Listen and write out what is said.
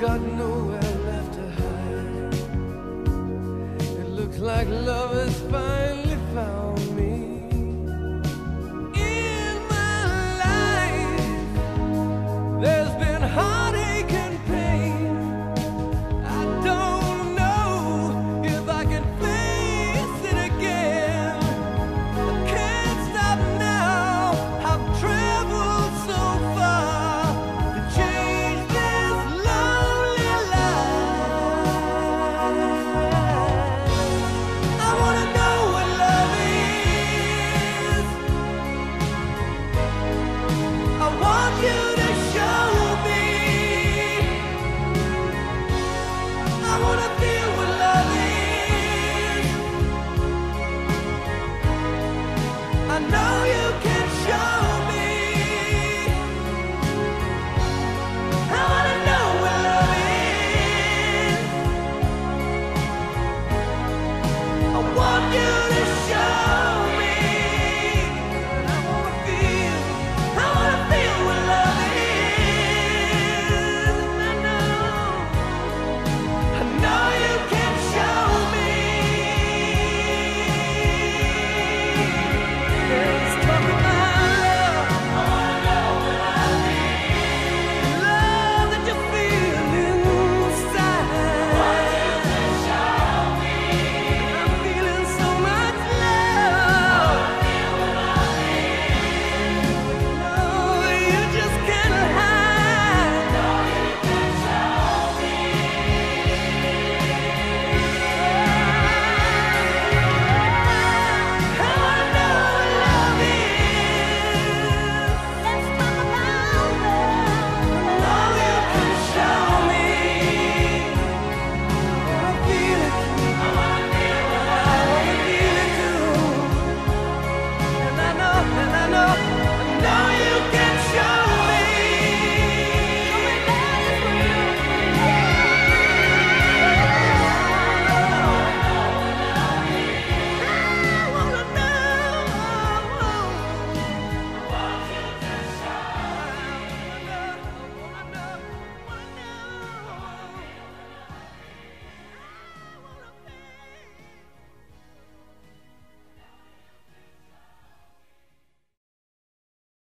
got nowhere left to hide. It looks like love is finally. I wanna be